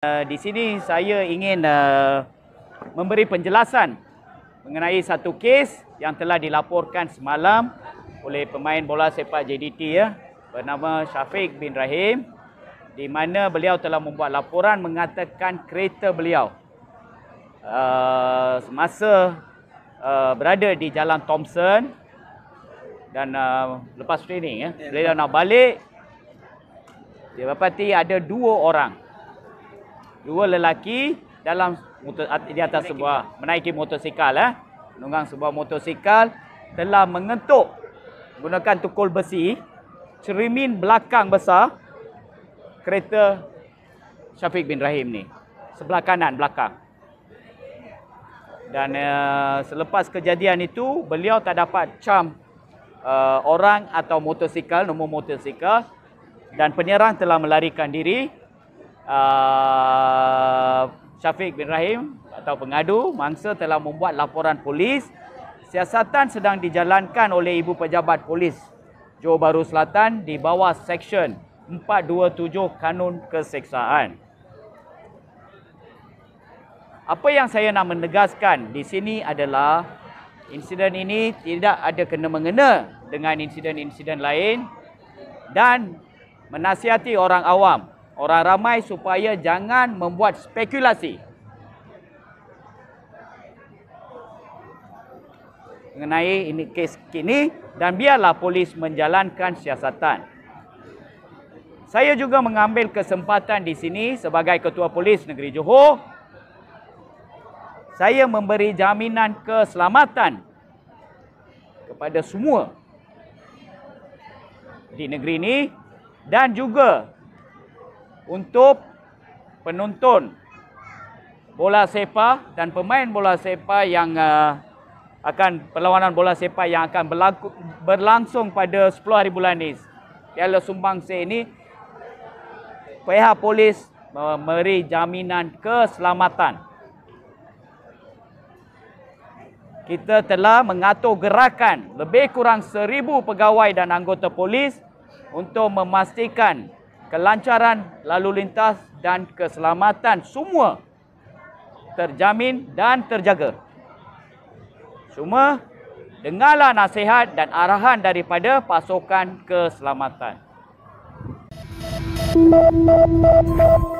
Uh, di sini saya ingin uh, memberi penjelasan mengenai satu kes yang telah dilaporkan semalam oleh pemain bola sepak JDT ya bernama Syafiq bin Rahim di mana beliau telah membuat laporan mengatakan kereta beliau uh, semasa uh, berada di Jalan Thompson dan uh, lepas training ya, beliau nak balik dia dapati ada dua orang dua lelaki dalam di atas sebuah menaiki motosikal eh. Menunggang sebuah motosikal telah mengentuk menggunakan tukul besi cermin belakang besar kereta Syafiq bin Rahim ni sebelah kanan belakang. Dan uh, selepas kejadian itu beliau tak dapat cam uh, orang atau motosikal nombor motosikal dan penyerang telah melarikan diri uh, Syafiq bin Rahim atau pengadu mangsa telah membuat laporan polis. Siasatan sedang dijalankan oleh Ibu Pejabat Polis Johor Bahru Selatan di bawah Seksyen 427 Kanun Keseksaan. Apa yang saya nak menegaskan di sini adalah insiden ini tidak ada kena-mengena dengan insiden-insiden lain dan menasihati orang awam orang ramai supaya jangan membuat spekulasi mengenai ini kes ini dan biarlah polis menjalankan siasatan. Saya juga mengambil kesempatan di sini sebagai ketua polis negeri Johor saya memberi jaminan keselamatan kepada semua di negeri ini dan juga untuk penonton bola sepak dan pemain bola sepak yang uh, akan perlawanan bola sepak yang akan berlaku, berlangsung pada 10 hari bulan ini. Piala Sumbangsi ini pihak polis memberi jaminan keselamatan. Kita telah mengatur gerakan lebih kurang seribu pegawai dan anggota polis untuk memastikan kelancaran lalu lintas dan keselamatan semua terjamin dan terjaga. Cuma dengarlah nasihat dan arahan daripada pasukan keselamatan. Thank you.